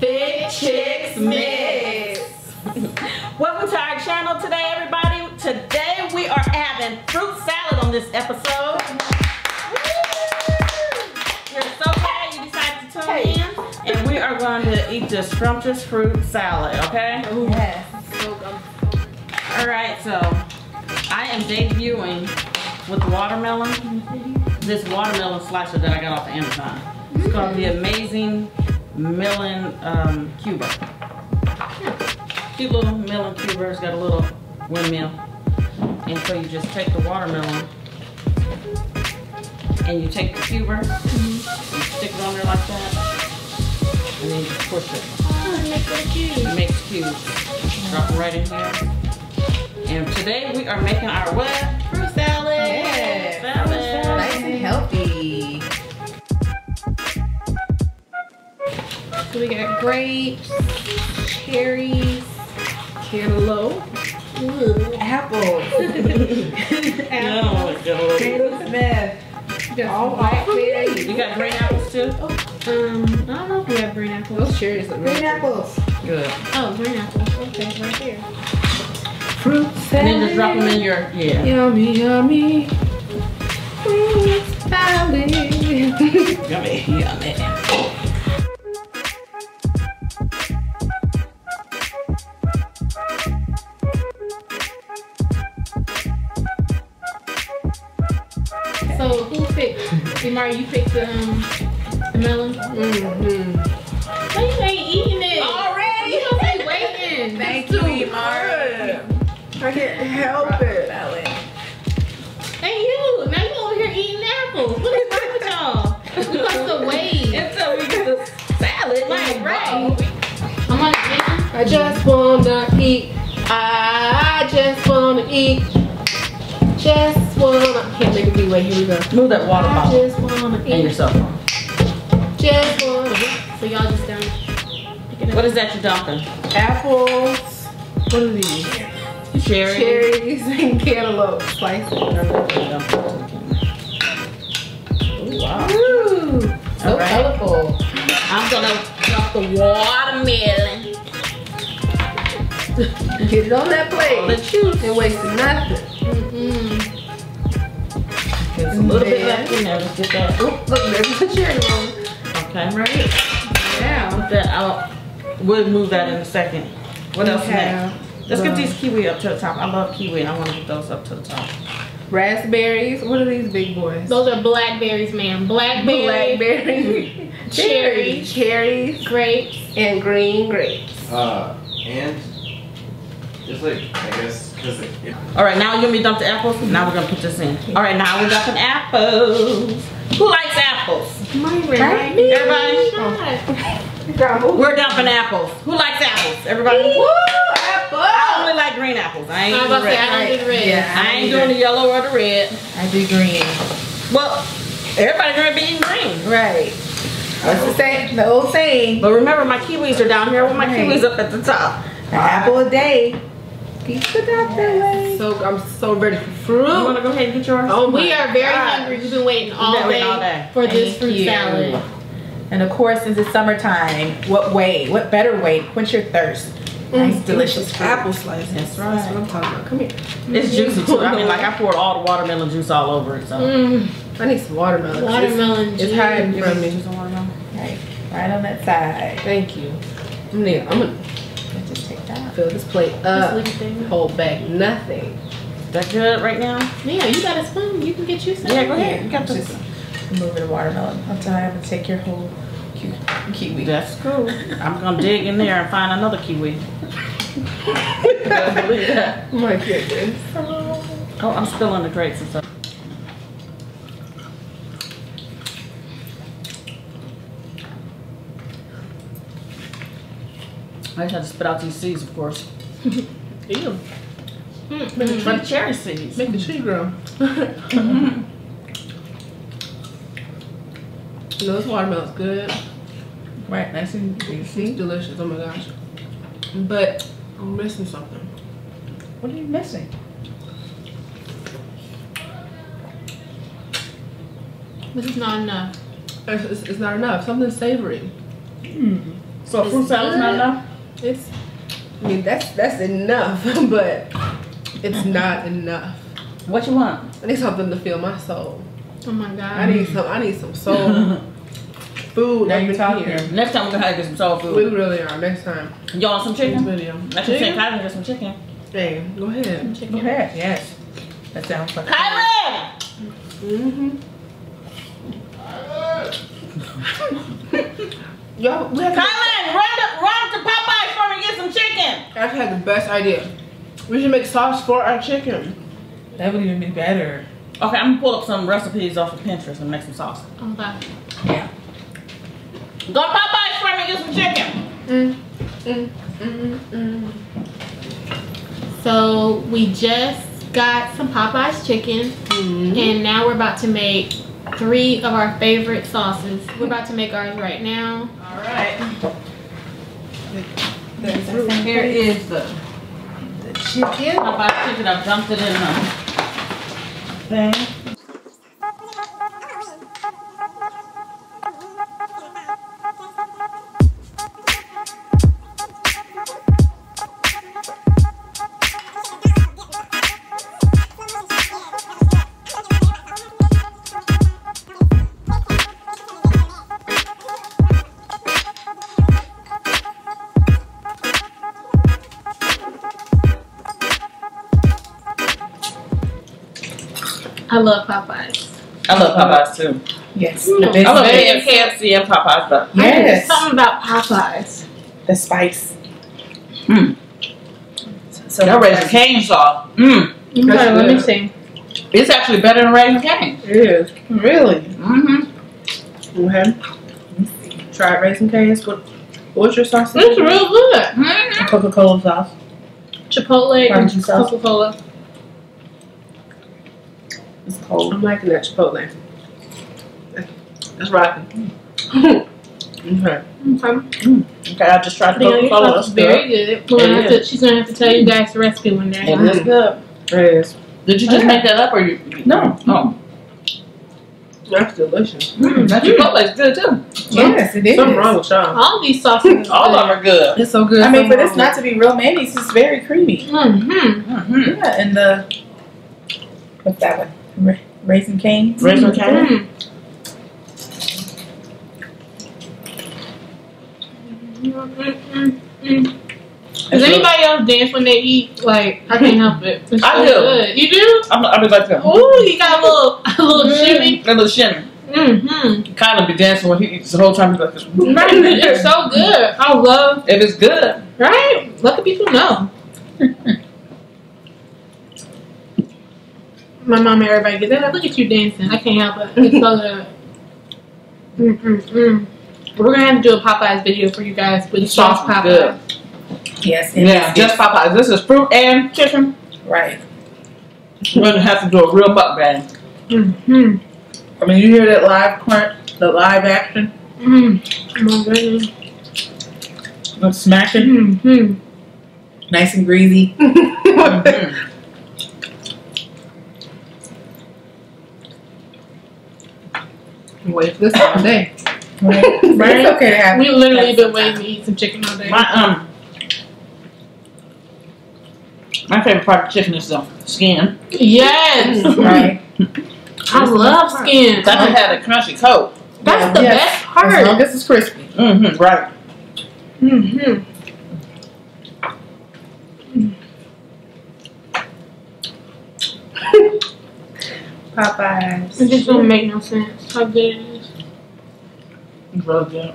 Thick Chicks Mix. Welcome to our channel today, everybody. Today we are having fruit salad on this episode. We're so glad you decided to tune in. And we are going to eat this scrumptious fruit salad, okay? Oh, yes. All right, so I am debuting with watermelon. This watermelon slicer that I got off of Amazon. It's called the mm-hmm. Amazing Melon um, Cuber. Cute little melon cuber. It's got a little windmill. And so you just take the watermelon and you take the cuber, you stick it on there like that, and then you just push it. It makes cubes. Drop it right in here. And today we are making our what? So we got grapes, cherries, cantaloupe, Apples. No, go. Taylor Smith. we got All white blackberries. You got green apples too? Um, I don't know if we have green apples. Those cherries look Green apples. Good. Oh, green apples. Okay, right there. Fruit And then just drop them in your, yeah. Yummy, yummy. Fruit salad. Yummy, yummy. Picked? Imari, you picked the, um, the melon. mm-hmm. No, you ain't eating it. Already? You gonna be waiting. Thank That's you, too Imari. I can't help it. Hey you, now you over here eating apples. What is wrong with y'all? We supposed to wait. Until we get the salad. Right, right. I'm on the I just wanna eat. I just wanna eat. Just wanna. Can't make it be. Wait, here we go. Move that water bottle just wanna and your eat. cell phone. Just wanna. So y'all just done picking What up. is that you're dumping? Apples. What are these? Cherry. Cherries and cantaloupe slices. Ooh, wow. Ooh, so All right. colorful. I'm gonna dump the watermelon. Get it on that All plate. the juice. Ain't wasting nothing. Mm-mm. There's a little bit Man. left in there. Let's get that. Oop, look, there's a cherry one. Okay. Right. Now. Put that out. We'll move that in a second. What else we next? Let's get these kiwi up to the top. I love kiwi and I want to get those up to the top. Raspberries. What are these big boys? Those are blackberries, ma'am. Blackberry, Blackberries. Cherry. Cherries. grapes. And green grapes. Uh, and just like I guess because it, it, All right, now you're gonna be dump the apples. Now we're gonna put this in. All right, now we're dumping apples. Who likes apples? Myron, Right? right? Everybody? We're dumping apples. Who likes apples? Everybody? Woo! apples. I Apple! only like green apples. I ain't I was doing about to red. I don't do red. Yeah. I ain't doing the yellow or the red. I do green. Well, everybody gonna be eating green. Right. That's the same, the old saying. But remember, my kiwis are down here with my Right. kiwis up at the top. An apple a day. Pizza not that way. So I'm so ready for fruit. You fruit. wanna go ahead and get yours? Oh We are very gosh. hungry. We've been waiting all, been waiting day, all day. for this Thank fruit you. salad. And of course, since it's summertime, what way? What better way to quench your thirst? Nice, delicious fruit. apple slices. That's right. That's what I'm talking about. Come here. It's juicy too. I mean, like I poured all the watermelon juice all over it. So. Mm, I need some watermelon. Juice. Watermelon It's, juice. it's hiding You from want me. juice and watermelon? Right, right on that side. Thank you. I'm gonna, I'm gonna Let's just take that. Fill this plate Just up. leave it. Hold back nothing. That good right now? Yeah, you got a spoon. You can get you some. Yeah, go ahead. You got Just this. moving the watermelon until I have to take your whole ki- kiwi. That's cool. I'm gonna dig in there and find another kiwi. Gotta believe that. My goodness. Oh, I'm spilling the grapes and stuff. I just had to spit out these seeds, of course. Ew. Mm, But cherry seeds. Make the tree grow. You know, this watermelon's good. Right, nice and juicy. It's delicious. Oh my gosh. But I'm missing something. What are you missing? This is not enough. It's, it's, it's not enough. Something savory. So fruit salad's not enough? It's, I mean, that's that's enough, but it's not enough. What you want? I need something to fill my soul. Oh my god. I need some. I need some soul food. Now you're in talking. here. Next time we're gonna have to get some soul food. We really are. Next time. You want some chicken? video. I should say Kylie get some chicken. Hey, go ahead. Chicken. Go ahead. Yes. That sounds like. Kylie! Mm-hmm. Yo, we have to, Kylie, run to, run to Popeyes for me and get some chicken. I actually had the best idea. We should make sauce for our chicken. That would even be better. Okay, I'm gonna pull up some recipes off of Pinterest and make some sauce. Okay. Yeah. Go to Popeyes for me and get some chicken. Mm, mm, mm, mm. So we just got some Popeyes chicken, Mm. and now we're about to make three of our favorite sauces. We're about to make ours right now. All right. Here is the the chicken. Popeyes chicken. I've dumped it in the thing. I love Popeyes. I love Popeyes too. Yes. Mm. The I love biscuit. KFC and Popeyes, but There's Yes. something about Popeyes. The spice. mm, So that Raising Cane sauce. Mm, Okay, let me see. it's actually better than Raising Cane. It is. Really? Mm-hmm. Okay. Try Raising Cane's. What? What's your sauce? It's real good. mm Coca Cola sauce. Chipotle Barbecue and sauce. Coca Cola. It's cold. I'm liking that chipotle. That's- That's rocking. okay. Okay. Okay, I just tried the Yeah, Coca your Cola. sauce That's is good. very good. We're gonna It have to, she's gonna have to tell you guys the recipe one day. It is good. It is. Did you just make that up or you? No. Oh, That's delicious. mm, that Chipotle is good too. Yes, it is. Something wrong with y'all. All these sauces. All of them are good. It's so good. I mean, but it's not to be real mayonnaise, it's very creamy. Mm-hmm. Mm-hmm. Yeah, and the what's that one? Ra- Raising Cane. Raising Cane. Mm. Does anybody else dance when they eat? Like, I can't help it. It's I so do. Good. You do? I'm, I'll be like that. Ooh, you got a little, a little shimmy. A little shimmy. Mm-hmm. Kind of be dancing when he eats the whole time. He's like this. Right, it's so good. I love. If it's good. Right, let the people know. My mom and everybody gets that. Look at you dancing. I can't help it. It's so good. Mm-mm-mm. We're gonna have to do a Popeyes video for you guys with The sauce sauce Popeyes. good. Yes. and Yeah, biscuits. just Popeyes. This is fruit and chicken. right. We're gonna have to do a real mukbang. Mm-hmm. I mean, you hear that live crunch, the live action, Mm. My goodness. the smashing, Mm-hmm. nice and greasy. Mhm. Wait for this all day. Right. But it's okay to have. We literally have been waiting time. to eat some chicken all day. My um, my favorite part of chicken is the skin. Yes. Right. I love skin. That just had a crunchy coat. That's the Yes. best As part. long as it's crispy. Mm-hmm. Right. Mm-hmm. Popeyes. It just don't make no sense how good it is. It's really good.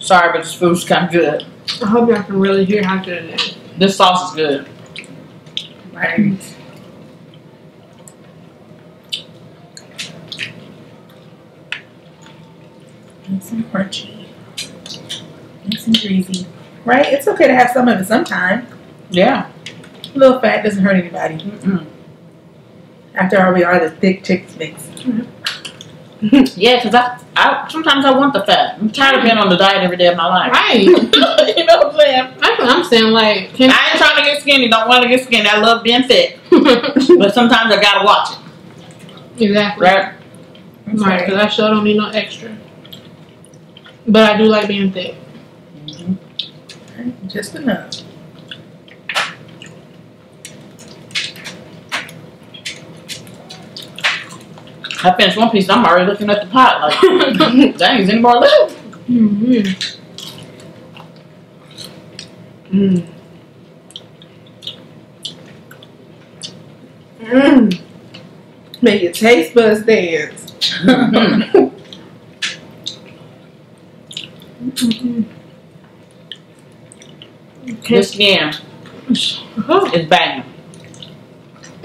Sorry, but this food's kind of good. I hope y'all can really hear how good it is. This sauce is good. Right. Nice and crunchy. Nice and greasy. Right? It's okay to have some of it sometime. Yeah. A little fat doesn't hurt anybody. Mm-mm. After all, we are the thick chicks mix. Mm-hmm. Yeah, because I, I sometimes I want the fat. I'm tired of being on the diet every day of my life. Right. you know what I'm saying? That's what I'm saying. Like, can I ain't trying to get skinny. Don't want to get skinny. I love being fit, but sometimes I gotta watch it, exactly. right? Right, because I sure don't need no extra. But I do like being thick. Just enough. I finished one piece. I'm already looking at the pot. Like, dang, is any more left? Mm-hmm. Mm. Mm. Make your taste buds dance. Mhm. This skin is banging.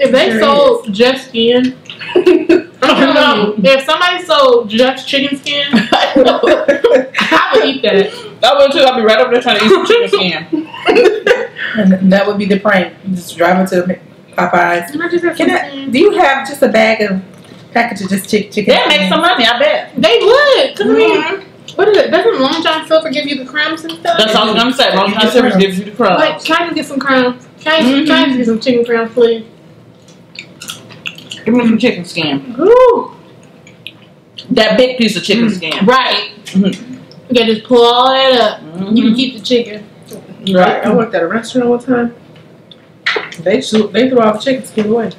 If they Sure sold just skin, I'm telling you, if somebody sold just chicken skin, I would eat that. I will too. I'd be right over there trying to eat some chicken skin. And that would be the prank. Just drive into Popeyes. Can I just have Can I, do you have just a bag of package of just chicken? They'll make some money, I bet. They would. 'cause I mean. What is it? Doesn't Long John Silver give you the crumbs and stuff? That's all I was gonna say. Long John Silver gives you the Like, crumbs. can I just get some crumbs? Can I, Mhm. can I get some chicken crumbs, please? Give me some chicken skin. Ooh. That big piece of chicken skin. Right. Mhm. You can just pull all that up. You can keep the chicken. Right. I worked at a restaurant one time. They shoot, they threw all the chicken skin away.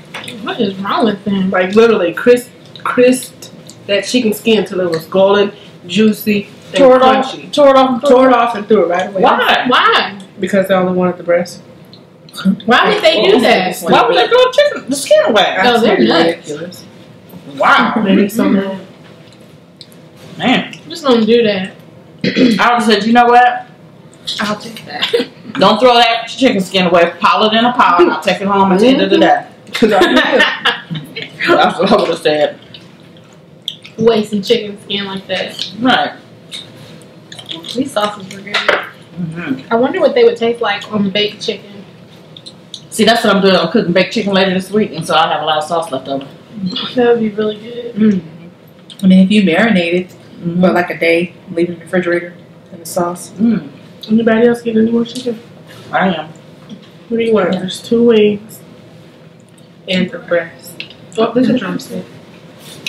What is wrong with them? Like literally, crisp, crisped that chicken skin till it was golden, juicy, and Tore it off. crunchy. Tore it off. Tore it off and threw it right away. Why? Why? Because they only wanted the breast. Why would they do that? Why would they throw the chicken, the skin away? Oh, they're nuts. ridiculous. Wow. They be so mad. Man. Just don't do that. I would have said, you know what? I'll take that. Don't throw that chicken skin away. Pile it in a pile. and I'll take it home at the end of the day. That's what I would have said. Wasting chicken skin like that. Right. These sauces were good. hmm I wonder what they would taste like on baked chicken. See, that's what I'm doing. I'm cooking baked chicken later this week, and so I'll have a lot of sauce left over. That would be really good. Mm. I mean, if you marinate it Mm-hmm. for like a day, leave it in the refrigerator in the sauce. Mm, Anybody else get any more chicken? I am. What do you want? There's two wings and the breast. Oh, there's a drumstick.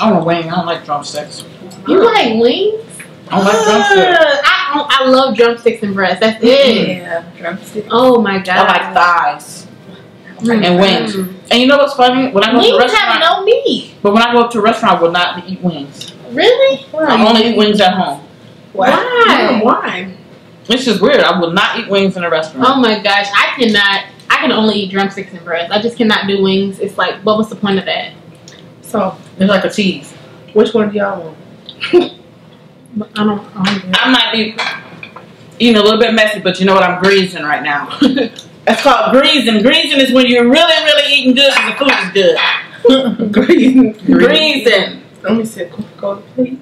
I want a wing. I don't like drumsticks. You like wings? I don't like drumsticks. I, I love drumsticks and breasts. That's it. Yeah, drumstick. Oh my god. I like thighs. Mm. and wings. Mm. And you know what's funny? When I go to a Wings have restaurant, no meat. but when I go up to a restaurant, I will not eat wings. Really? I only eat wings at home. Why? Why? It's just weird. I will not eat wings in a restaurant. Oh my gosh, I cannot. I can only eat drumsticks and breasts. I just cannot do wings. It's like, what was the point of that? So, It's like a cheese. which one do y'all want? I don't. I don't I might be eating a little bit messy, but you know what? I'm greasing right now. It's called greasing. Greasing is when you're really, really eating good because the food is good. Green. Greasing. Let me see. Coca-Cola, please.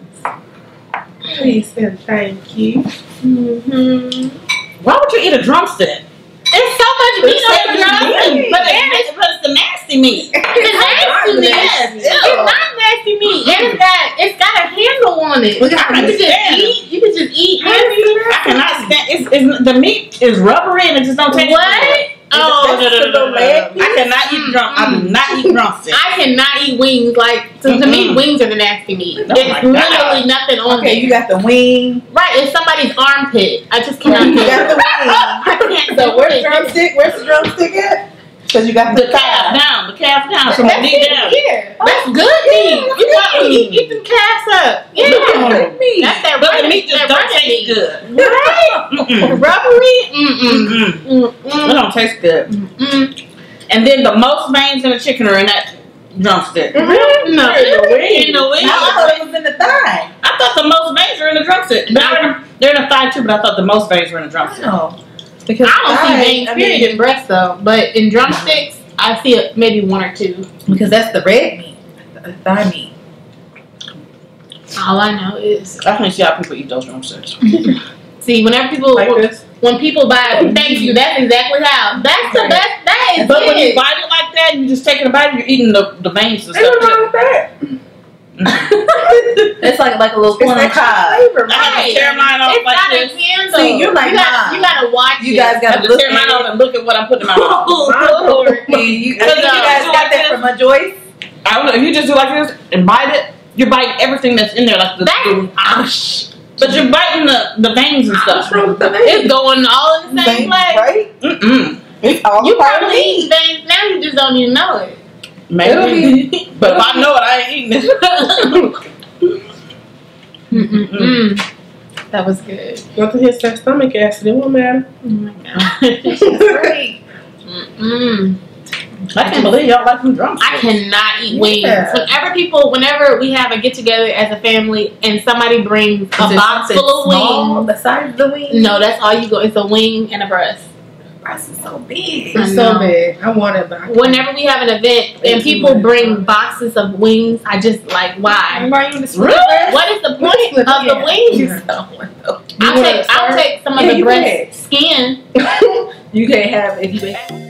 Please and thank you. Mm hmm Why would you eat a drumstick? It's so much meat on the drumstick, But it's, but it's the nasty meat. It's nasty meat. Yes, It's not nasty meat. It's got it's got a handle on it. Well, You I can just eat. You can just eat. I cannot stand. It's, it's the meat is rubbery and it just don't taste What? Oh, no, no, no, no. I cannot eat drum. I do not eat drumsticks. I cannot eat wings. Like so to me, wings are the nasty meat. Oh There's literally nothing on Okay, there. you got the wing. right, it's somebody's armpit. I just cannot You got it. the wing. I can't So where's the drumstick? Where's the drumstick at? Because you got The calf down, the calf down, from the That's knee down. here. That's good meat. You got to eat, eat them calves up. Yeah. Good meat. That's that But the running, meat just that don't taste good. Right? Mm-mm. Rubbery? Mm-mm. Mm-mm. It don't taste good. Mm-mm. And then the most veins in the chicken are in that drumstick. Mm-hmm. No, In the wing. In the wing. I thought it was in the thigh. I thought the most veins were in the drumstick. They're in, they're in the thigh too, but I thought the most veins were in the drumstick. No. Because I don't see veins I mean, in breasts though, but in drumsticks, I see maybe one or two. because that's the red meat, the thigh meat. All I know is I can't see how people eat those drumsticks. see whenever people Like this? when people buy thank you, that's exactly how. That's the best that is But when you bite it like that, and you just taking a bite, you're eating the, the veins and stuff nothing wrong with that. Mm-hmm. It's like like a little It's corn on extra cob. flavor, I have right? to tear mine off It's like not this. a candle. See, you're like you gotta, you gotta watch You guys I gotta to look tear mine off and look at what I put in my mouth. Oh, my lord. You- you- I Cause, think you guys got like that this- from a Joyce. I don't know if you just do like this and bite it, you're biting everything that's in there, like the, That, the but you're biting the, the veins and What's stuff. wrong with the it's going all in the same place. right? Mm-mm. It's all You part probably eat veins now. You just don't even know it. Maybe. but if I know it, I ain't eating it. Mm-mm-mm. That was good. Nothing hits that stomach acid. It won't matter. Oh my god. Right. Mm-mm. I can't believe y'all like them drums. I cannot eat wings. Yeah. Whenever people, whenever we have a get together as a family and somebody brings a Is it box something full of small, wings, The size of the wing. no, that's all you go. It's a wing and a breast. breast is so big. It's so big. I want it, but I can't. Whenever we have an event and people bring boxes of wings, I just like why? Why you the Really? What is the point of the wings? I'll take I'll take some of the you breast can. skin. You can't have if you